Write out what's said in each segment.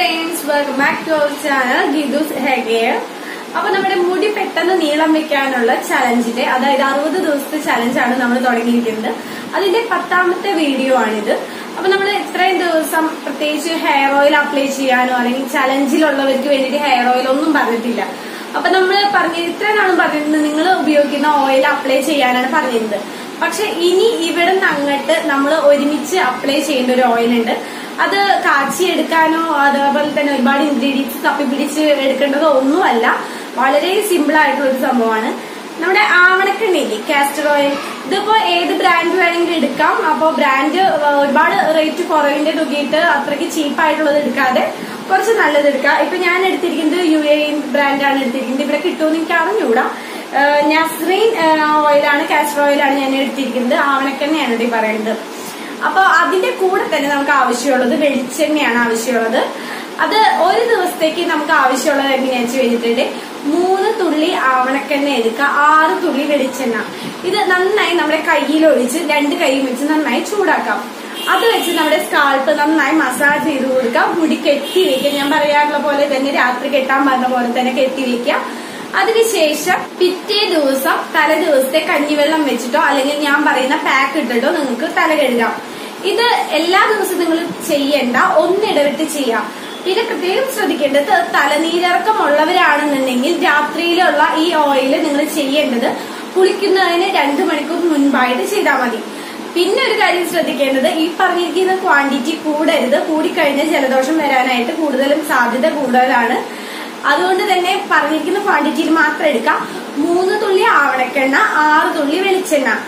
Friends welcome back to our channel ഗിദുസ് ഹെഗേ. അപ്പൊ നമ്മുടെ മുടി പെട്ടെന്ന് നീളം വെക്കാനുള്ള ചലഞ്ചിന്റെ അതായത് അറുപത് ദിവസത്തെ ചലഞ്ചാണ് നമ്മൾ തുടങ്ങിയിരിക്കുന്നത്. അതിന്റെ പത്താമത്തെ വീഡിയോ ആണിത്. അപ്പൊ നമ്മൾ ഇത്രയും ദിവസം പ്രത്യേകിച്ച് ഹെയർ ഓയിൽ അപ്ലൈ ചെയ്യാനോ അല്ലെങ്കിൽ ചലഞ്ചിലുള്ളവർക്ക് വേണ്ടിയിട്ട് ഹെയർ ഓയിൽ ഒന്നും പറഞ്ഞിട്ടില്ല. അപ്പൊ നമ്മൾ പറഞ്ഞ ഇത്രയും നാളും പറഞ്ഞിരുന്നത് നിങ്ങൾ ഉപയോഗിക്കുന്ന ഓയിൽ അപ്ലൈ ചെയ്യാനാണ് പറഞ്ഞിരുന്നത്. പക്ഷെ ഇനി ഇവിടെ നിന്ന് അങ്ങോട്ട് നമ്മൾ ഒരുമിച്ച് അപ്ലൈ ചെയ്യേണ്ട ഒരു ഓയിൽ ഉണ്ട്. അത് കാച്ചി എടുക്കാനോ അതേപോലെ തന്നെ ഒരുപാട് ഇൻഗ്രീഡിയൻസ് തപ്പി പിടിച്ച് എടുക്കേണ്ടതോ ഒന്നുമല്ല. വളരെ സിമ്പിൾ ആയിട്ടുള്ള ഒരു സംഭവമാണ്. നമ്മുടെ ആവണക്കെണ്ണയില്ലേ കാസ്റ്റർ ഓയിൽ ഇതിപ്പോ ഏത് ബ്രാൻഡ് വേണമെങ്കിലും എടുക്കാം. അപ്പൊ ബ്രാൻഡ് ഒരുപാട് റേറ്റ് കുറവിന്റെ തുകയിട്ട് അത്രയ്ക്ക് ചീപ്പായിട്ടുള്ളത് എടുക്കാതെ കുറച്ച് നല്ലത് എടുക്കാം. ഇപ്പൊ ഞാൻ എടുത്തിരിക്കുന്നത് യു എ ബ്രാൻഡാണ് എടുത്തിരിക്കുന്നത്. ഇവിടെ കിട്ടുമെന്ന് എനിക്ക് അറിഞ്ഞുകൂടാ. നസ്രീൻ ഓയിലാണ് കാസ്റ്റർ ഓയിലാണ് ഞാൻ എടുത്തിരിക്കുന്നത്. ആവണക്കെണ്ണയാണ് ഇവിടെ പറയുന്നത്. അപ്പൊ അതിന്റെ കൂടെ തന്നെ നമുക്ക് ആവശ്യമുള്ളത് വെളിച്ചെണ്ണയാണ് ആവശ്യമുള്ളത്. അത് ഒരു ദിവസത്തേക്ക് നമുക്ക് ആവശ്യമുള്ളത് എങ്ങനെയാ വെച്ച് കഴിഞ്ഞിട്ടുണ്ട്? മൂന്ന് തുള്ളി ആവണക്കെണ്ണ എടുക്കുക. ആറ് തുള്ളി വെളിച്ചെണ്ണ. ഇത് നന്നായി നമ്മുടെ കയ്യിൽ ഒഴിച്ച് രണ്ട് കൈയും വെച്ച് നന്നായി ചൂടാക്കാം. അത് വെച്ച് നമ്മുടെ സ്കാൾപ്പ് നന്നായി മസാജ് ചെയ്ത് കൊടുക്കുക. മുടി കെട്ടി വെക്കുക. ഞാൻ പറയാറുള്ള പോലെ തന്നെ രാത്രി കെട്ടാൻ പറഞ്ഞ പോലെ തന്നെ കെട്ടി വെക്കുക. അതിനുശേഷം പിറ്റേ ദിവസം തലേ ദിവസത്തെ കഞ്ഞിവെള്ളം വെച്ചിട്ടോ അല്ലെങ്കിൽ ഞാൻ പറയുന്ന പാക്ക് ഇട്ടിട്ടോ നിങ്ങൾക്ക് തല കഴുകാം ഇത് എല്ലാ ദിവസവും നിങ്ങൾ ചെയ്യേണ്ട ഒന്നിടവിട്ട് ചെയ്യാം. പിന്നെ പ്രത്യേകം ശ്രദ്ധിക്കേണ്ടത് തലനീരിറക്കമുള്ളവരാണെന്നുണ്ടെങ്കിൽ രാത്രിയിലുള്ള ഈ ഓയിൽ നിങ്ങൾ ചെയ്യേണ്ടത് കുളിക്കുന്നതിന് രണ്ടു മണിക്കൂർ മുൻപായിട്ട് ചെയ്താൽ മതി. പിന്നെ ഒരു കാര്യം ശ്രദ്ധിക്കേണ്ടത് ഈ പറഞ്ഞിരിക്കുന്ന ക്വാണ്ടിറ്റി കൂടരുത്. കൂടിക്കഴിഞ്ഞാൽ ജലദോഷം വരാനായിട്ട് കൂടുതലും സാധ്യത കൂടുതലാണ്. അതുകൊണ്ട് തന്നെ പറഞ്ഞിരിക്കുന്ന ക്വാണ്ടിറ്റിയിൽ മാത്രം എടുക്കാം. മൂന്ന് തുള്ളി ആവണക്കെണ്ണ ആറ് തുള്ളി വെളിച്ചെണ്ണ.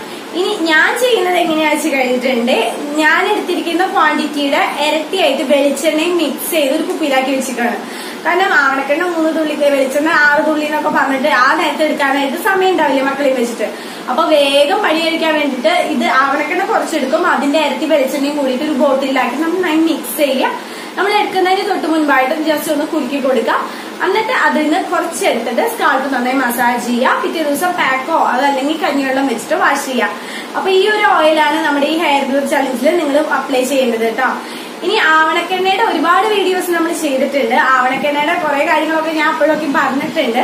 ഇനി ഞാൻ ചെയ്യുന്നത് എങ്ങനെയാ വെച്ച് കഴിഞ്ഞിട്ടുണ്ട്? ഞാൻ എടുത്തിരിക്കുന്ന ക്വാണ്ടിറ്റിയുടെ ഇരട്ടിയായിട്ട് വെളിച്ചെണ്ണയും മിക്സ് ചെയ്ത് ഒരു കുപ്പിയിലാക്കി വെച്ചിട്ടാണ് കാരണം ആവണക്കെണ്ണ മൂന്ന് തുള്ളി വെളിച്ചെണ്ണ ആറ് തുള്ളി എന്നൊക്കെ പറഞ്ഞിട്ട് ആ നേരത്തെ എടുക്കാനായിട്ട് സമയം ഉണ്ടാവില്ല മക്കളെയും വെച്ചിട്ട്? അപ്പൊ വേഗം പണി കഴിക്കാൻ വേണ്ടിയിട്ട് ഇത് ആവണക്കെണ്ണ കുറച്ചെടുക്കും അതിന്റെ ഇരട്ടി വെളിച്ചെണ്ണയും കൂടിയിട്ട് ഒരു ബോട്ടിലാക്കി നമ്മൾ നന്നായി മിക്സ് ചെയ്യുക. നമ്മൾ എടുക്കുന്നതിന് തൊട്ട് മുൻപായിട്ട് ജസ്റ്റ് ഒന്ന് കുലുക്കി കൊടുക്കുക. എന്നിട്ട് അതിൽ നിന്ന് കുറച്ചെടുത്തിട്ട് സ്കാൾപ്പ് നന്നായി മസാജ് ചെയ്യുക. പിറ്റേ ദിവസം പാക്കോ അതല്ലെങ്കിൽ കഞ്ഞിവെള്ളം വെച്ചിട്ട് വാഷ് ചെയ്യുക. അപ്പൊ ഈ ഒരു ഓയിലാണ് നമ്മുടെ ഈ ഹെയർ ഗ്രോത്ത് ചലഞ്ചിൽ നിങ്ങൾ അപ്ലൈ ചെയ്യുന്നത് കേട്ടോ ഇനി ആവണക്കെണ്ണയുടെ ഒരുപാട് വീഡിയോസ് നമ്മൾ ചെയ്തിട്ടുണ്ട്. ആവണക്കെണ്ണയുടെ കുറെ കാര്യങ്ങളൊക്കെ ഞാൻ അപ്പോഴൊക്കെ പറഞ്ഞിട്ടുണ്ട്.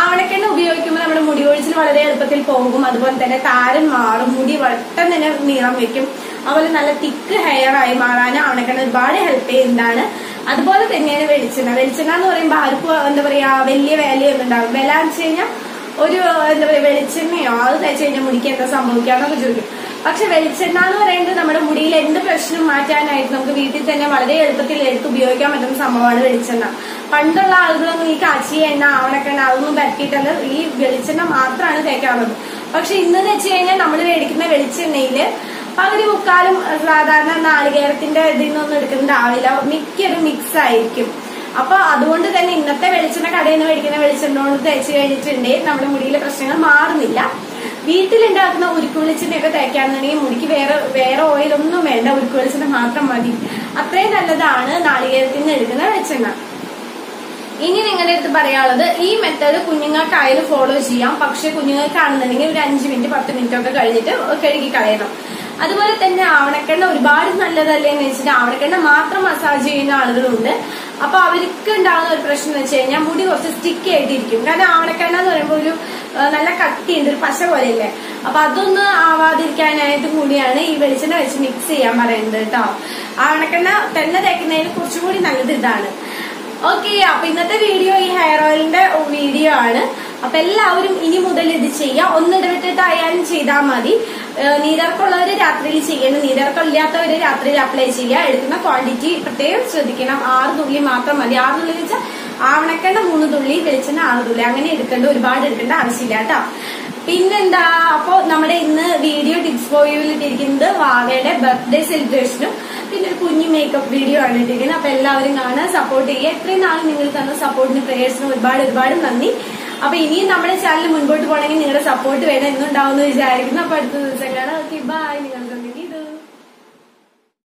ആവണക്കെണ്ണ ഉപയോഗിക്കുമ്പോൾ നമ്മുടെ മുടി ഒഴിച്ചിൽ വളരെ എളുപ്പത്തിൽ പോകും. അതുപോലെ തന്നെ താരൻ മാറും. മുടി വട്ടം തന്നെ നീളം വെക്കും. അതുപോലെ നല്ല തിക്ക് ഹെയർ ആയി മാറാൻ ആവണക്കെണ്ണ ഒരുപാട് ഹെൽപ്പ് ചെയ്യുന്നതാണ്. അതുപോലെ തന്നെയാണ് വെളിച്ചെണ്ണ. വെളിച്ചെണ്ണ എന്ന് പറയുമ്പോൾ ആർക്കും എന്താ പറയാ വലിയ വിലയൊന്നും ഉണ്ടാവും വില എന്ന് വെച്ച് കഴിഞ്ഞാൽ ഒരു എന്താ പറയാ വെളിച്ചെണ്ണയോ അത് തേച്ച് കഴിഞ്ഞാൽ മുടിക്ക് എന്താ സംഭവിക്കാന്നൊക്കെ ചോദിക്കും. പക്ഷെ വെളിച്ചെണ്ണ എന്ന് പറയുന്നത് നമ്മുടെ മുടിയിൽ എന്ത് പ്രശ്നം മാറ്റാനായിട്ട് നമുക്ക് വീട്ടിൽ തന്നെ വളരെ എളുപ്പത്തിൽ എടുത്ത് ഉപയോഗിക്കാൻ പറ്റുന്ന സംഭവമാണ് വെളിച്ചെണ്ണ. പണ്ടുള്ള ആളുകളൊന്നും ഈ കാച്ചി എണ്ണ ആവണക്കെണ്ണ അതൊന്നും പറ്റിയിട്ടല്ല ഈ വെളിച്ചെണ്ണ മാത്രമാണ് തേക്കാറുള്ളത്. പക്ഷെ ഇന്നെന്ന് വെച്ച് കഴിഞ്ഞാൽ നമ്മൾ മേടിക്കുന്ന വെളിച്ചെണ്ണയിൽ പകുതി മുക്കാലും സാധാരണ നാളികേരത്തിന്റെ ഇതിൽ നിന്നൊന്നും എടുക്കുന്നുണ്ടാവില്ല മിക്കൊരു മിക്സ് ആയിരിക്കും. അപ്പൊ അതുകൊണ്ട് തന്നെ ഇന്നത്തെ വെളിച്ചെണ്ണ കടയിൽ നിന്ന് മേടിക്കുന്ന വെളിച്ചെണ്ണ കൊണ്ട് തേച്ച് കഴിഞ്ഞിട്ടുണ്ടെങ്കിൽ നമ്മുടെ മുടിയിലെ പ്രശ്നങ്ങൾ മാറുന്നില്ല. വീട്ടിലുണ്ടാക്കുന്ന ഉരുക്ക് വെളിച്ചെണ്ണയൊക്കെ തേക്കാന്നുണ്ടെങ്കിൽ മുടിക്ക് വേറെ വേറെ ഓയിൽ ഒന്നും വേണ്ട. ഉരുക്ക് വെളിച്ചെണ്ണ മാത്രം മതി. അത്രയും നല്ലതാണ് നാളികേരത്തിൽ നിന്ന് എടുക്കുന്ന വെളിച്ചെണ്ണ. ഇനി നിങ്ങളുടെ അടുത്ത് പറയാനുള്ളത് ഈ മെത്തേഡ് കുഞ്ഞുങ്ങൾക്കായാലും ഫോളോ ചെയ്യാം. പക്ഷെ കുഞ്ഞുങ്ങൾക്കാണെന്നുണ്ടെങ്കിൽ ഒരു അഞ്ച് മിനിറ്റ് പത്ത് മിനിറ്റ് ഒക്കെ കഴിഞ്ഞിട്ട് കഴുകി കളയണം. അതുപോലെ തന്നെ ആവണക്കെണ്ണ ഒരുപാട് നല്ലതല്ലേ എന്ന് വെച്ചിട്ട് ആവണക്കെണ്ണ മാത്രം മസാജ് ചെയ്യുന്ന ആളുകളുണ്ട്. അപ്പൊ അവർക്ക് ഉണ്ടാകുന്ന ഒരു പ്രശ്നം എന്ന് വെച്ച് കഴിഞ്ഞാൽ മുടി കുറച്ച് സ്റ്റിക്കി ആയിട്ടിരിക്കും. കാരണം ആവണക്കെണ്ണ എന്ന് പറയുമ്പോൾ ഒരു നല്ല കട്ടിയുണ്ട് ഒരു പശ പോലെയല്ലേ. അപ്പൊ അതൊന്ന് ആവാതിരിക്കാനായിട്ട് കൂടിയാണ് ഈ വെളിച്ചെണ്ണ വെച്ച് മിക്സ് ചെയ്യാൻ പറയുന്നത് കേട്ടോ. ആവണക്കെണ്ണ തന്നെ തേക്കുന്നതിന് കുറച്ചുകൂടി നല്ലത് ഇതാണ്. ഓക്കെ അപ്പൊ ഇന്നത്തെ വീഡിയോ ഈ ഹെയർ ഓയിലിന്റെ വീഡിയോ ആണ്. അപ്പൊ എല്ലാവരും ഇനി മുതൽ ഇത് ചെയ്യാം. ഒന്നിടവിട്ടിട്ടായാലും ചെയ്താൽ മതി. നീരിറക്കമുള്ളവര് രാത്രിയിൽ ചെയ്യണം നീരിറക്കം ഇല്ലാത്തവര് രാത്രിയിൽ അപ്ലൈ ചെയ്യുക. എടുക്കുന്ന ക്വാണ്ടിറ്റി പ്രത്യേകം ശ്രദ്ധിക്കണം. ആറ് തുള്ളി മാത്രം മതി. ആറ് തുള്ളി വെച്ചാൽ ആവണക്കെണ്ണ മൂന്ന് തുള്ളി വെളിച്ചെണ്ണ ആറ് തുള്ളി. അങ്ങനെ എടുക്കേണ്ട ഒരുപാട് എടുക്കേണ്ട ആവശ്യമില്ല കേട്ടോ. പിന്നെന്താ അപ്പോ നമ്മുടെ ഇന്ന് വീഡിയോ ടിപ്സ് ഫോയിൽ ഇട്ടിരിക്കുന്നത് ബർത്ത്ഡേ സെലിബ്രേഷനും പിന്നെ ഒരു കുഞ്ഞു മേക്കപ്പ് വീഡിയോ ആണ് ഇട്ടിരിക്കുന്നത്. അപ്പൊ എല്ലാവരും കാണാൻ സപ്പോർട്ട് ചെയ്യുക. എത്രയും നാളും നിങ്ങൾ തന്ന സപ്പോർട്ടിന് പ്രേയേഴ്സിനും ഒരുപാട് ഒരുപാട് നന്ദി. അപ്പൊ ഇനിയും നമ്മുടെ ചാനൽ മുൻപോട്ട് പോകണമെങ്കിൽ നിങ്ങളുടെ സപ്പോർട്ട് വേണം. എന്നുണ്ടാവുന്ന എന്ന് വിചാരിക്കുന്നു. അപ്പൊ അടുത്ത ദിവസം കാണാം. ഓക്കെ ബൈ നിങ്ങൾക്ക്